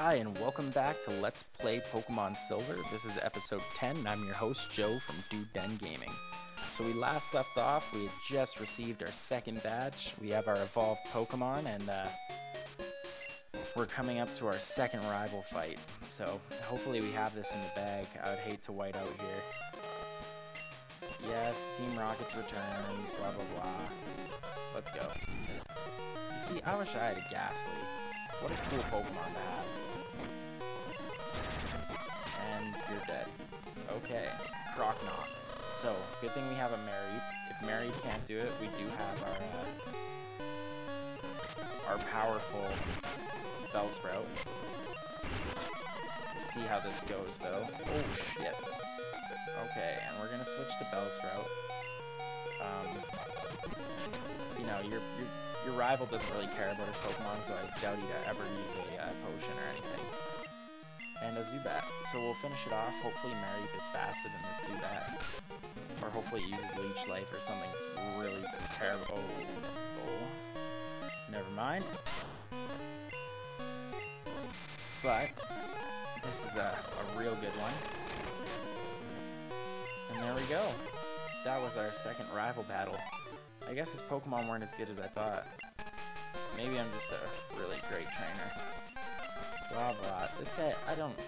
Hi, and welcome back to Let's Play Pokemon Silver. This is episode 10, and I'm your host, Joe from Dude Den Gaming. So we last left off, we had just received our second badge. We have our evolved Pokemon, and uh, we're coming up to our second rival fight. So hopefully we have this in the bag. I would hate to white out here. Yes, Team Rocket's return, blah blah blah. Let's go. You see, I wish I had a Gastly. What a cool Pokemon to have. Dead. Okay, Croconaw. So, good thing we have a Mary. If Mary can't do it, we do have our, uh, our powerful Bellsprout. See how this goes, though. Oh, shit. Okay, and we're gonna switch to Bellsprout. Um, you know, your, your, your rival doesn't really care about his Pokemon, so I doubt he'd ever use a uh, potion or anything. And a Zubat. So we'll finish it off. Hopefully Mareep is faster than the Zubat. Or hopefully it uses Leech Life or something's really terrible. Oh. Never mind. But, this is a, a real good one. And there we go. That was our second rival battle. I guess his Pokemon weren't as good as I thought. Maybe I'm just a really great trainer. Blah blah. This guy, I don't...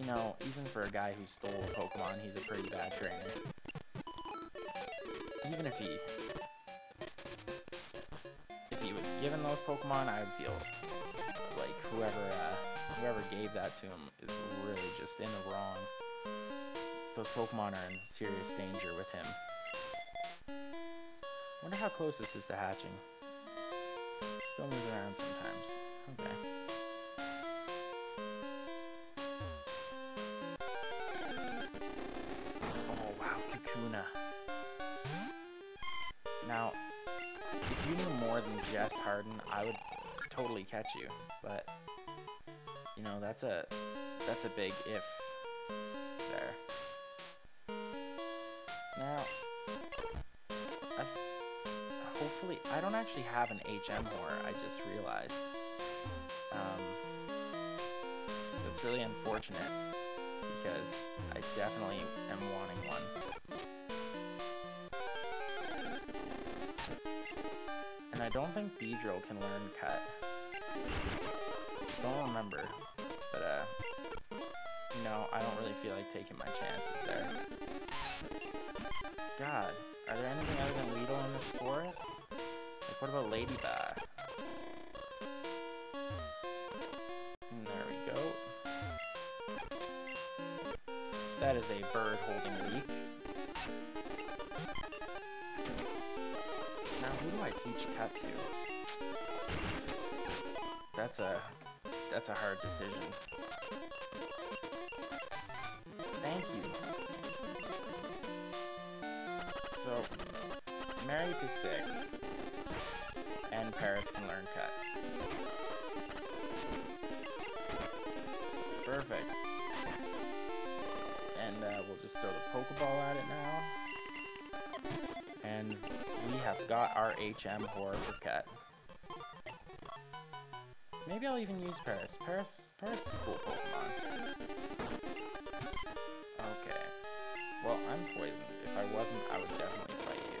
You know, even for a guy who stole a Pokemon, he's a pretty bad trainer. Even if he... If he was given those Pokemon, I would feel like whoever, uh, whoever gave that to him is really just in the wrong. Those Pokemon are in serious danger with him. Wonder how close this is to hatching. Still moves around sometimes. Okay. Now, if you knew more than Jess Harden, I would totally catch you. But you know, that's a that's a big if there. Now, I hopefully, I don't actually have an HM Horror, I just realized. Um, that's really unfortunate, because I definitely am wanting one. And I don't think Beedrill can learn Cut. Don't remember, but uh, know, I don't really feel like taking my chances there. God, are there anything other than Weedle in this forest? Like, what about Ladybug? There we go. That is a bird holding leaf. Do I teach to? That's a that's a hard decision. Thank you. So, Mareep is sick, and Paras can learn cut. Perfect. And uh, we'll just throw the Pokeball at it now. And we have got our HM Horror for Cut. Maybe I'll even use Paras. Paras, Paras is a cool Pokemon. Okay. Well, I'm poisoned. If I wasn't, I would definitely fight you.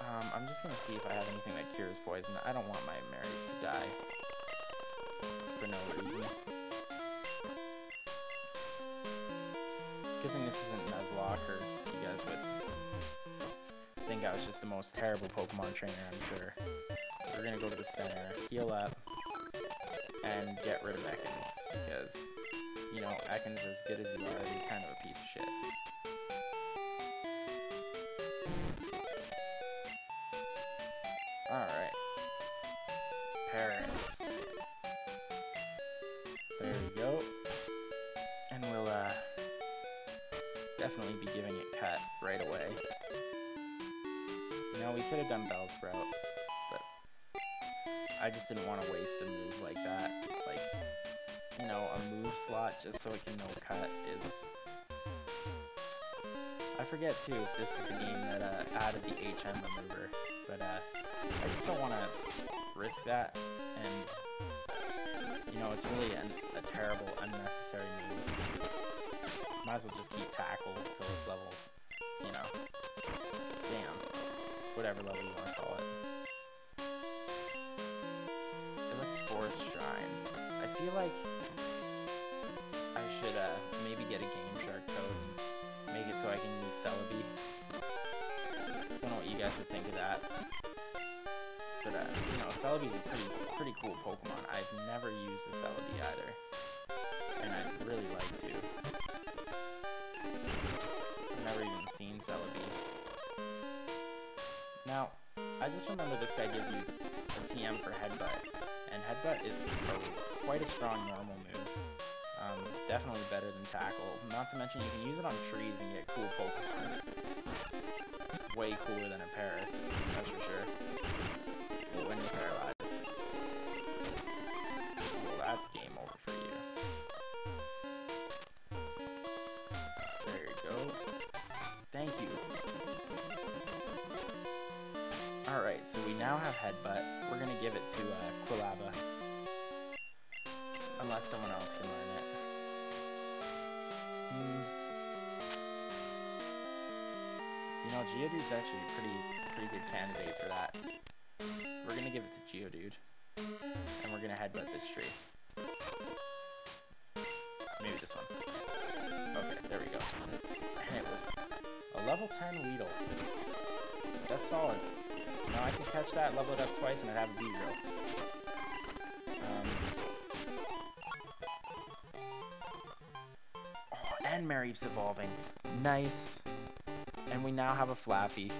Um, I'm just gonna see if I have anything that cures poison. I don't want my Mary to die. For no reason. Good thing this isn't Nuzlocke or you guys would think I was just the most terrible Pokemon trainer, I'm sure. We're gonna go to the center, heal up, and get rid of Ekans, because, you know, Ekans, as good as you are, he's kind of a piece of shit. I just didn't want to waste a move like that. Like, you know, a move slot just so it can no cut is... I forget, too, if this is the game that uh, added the HM remover, but uh, I just don't want to risk that and you know it's really an, a terrible, unnecessary move. Might as well just keep tackle until it's level, you know, damn, whatever level you want to call. It feel like I should uh, maybe get a Game Shark code and make it so I can use Celebi. Don't know what you guys would think of that. But, uh, you know, Celebi's a pretty, pretty cool Pokemon. I've never used a Celebi either. And I'd really like to. I've never even seen Celebi. Now, I just remember this guy gives you a TM for Headbutt. And Headbutt is a, quite a strong normal move. Um, definitely better than Tackle. Not to mention you can use it on trees and get cool Pokemon. Way cooler than a Paras, that's for sure. when you're paralyzed. Well, that's game over so we now have Headbutt. We're gonna give it to uh, Quilava. Unless someone else can learn it. Hmm. You know, Geodude's actually a pretty, pretty good candidate for that. We're gonna give it to Geodude. And we're gonna headbutt this tree. Maybe this one. Okay, there we go. And it was a level 10 Weedle. That's solid. Now I can catch that, level it up twice, and I'd have a Beedrill. Um, oh, and Mareep's evolving. Nice. And we now have a Flaaffy.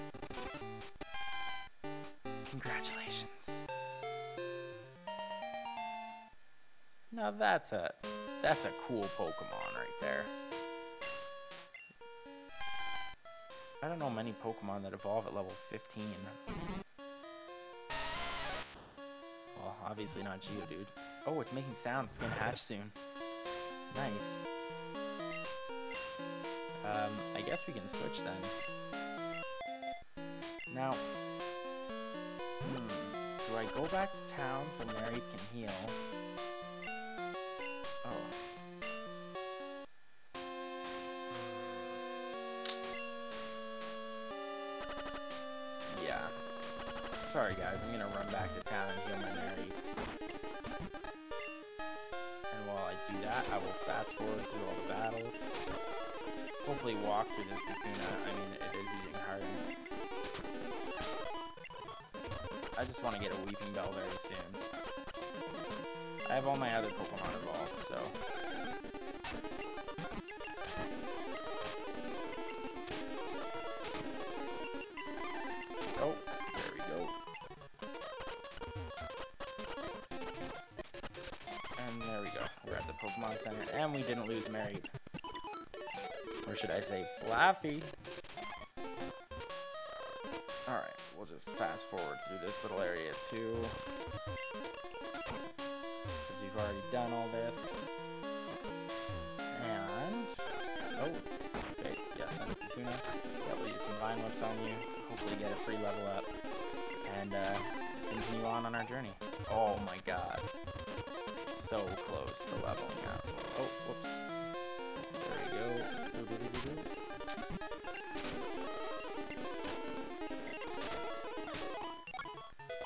Congratulations. Now that's a that's a cool Pokemon right there. I don't know many Pokemon that evolve at level 15. Well, obviously not Geodude. Oh, it's making sounds. It's gonna hatch soon. Nice. Um, I guess we can switch then. Now, hmm, do I go back to town so Mary can heal? Sorry guys, I'm gonna run back to town and heal my Mary. And while I do that, I will fast forward through all the battles. Hopefully walk through this Kakuna. I mean, it is using Harden. I just want to get a Weepinbell very soon. I have all my other Pokemon evolved, so... Center, and we didn't lose Mary. Or should I say Flaaffy? Alright, we'll just fast forward through this little area too. Because we've already done all this. And... Oh, okay, yeah, Kakuna. Yeah, we'll use some Vine Whips on you. Hopefully get a free level up. And, uh, continue on on our journey. Oh my god. So close to leveling up. Oh, whoops. There we go.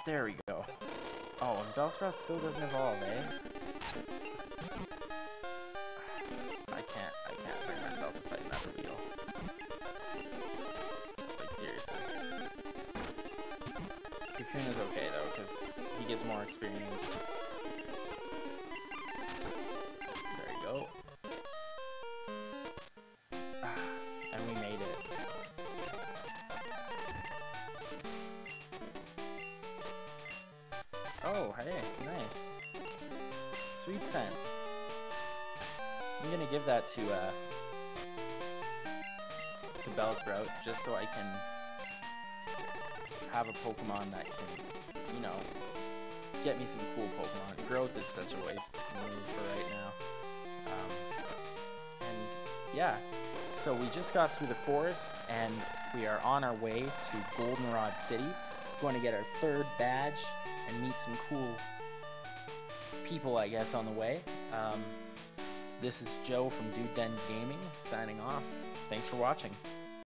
There we go. Oh, and Bellsprout still doesn't evolve, eh? I can't, I can't bring myself to fight another wheel. Like, seriously. Kakuna's okay, though, because he gets more experience. Sweet scent. I'm gonna give that to, uh, to Bellsprout, just so I can have a Pokemon that can, you know, get me some cool Pokemon. Growth is such a waste for right now. Um, and, yeah, so we just got through the forest, and we are on our way to Goldenrod City. Going to get our third badge and meet some cool people, I guess, on the way. Um, this is Joe from Dude Den Gaming signing off. Thanks for watching.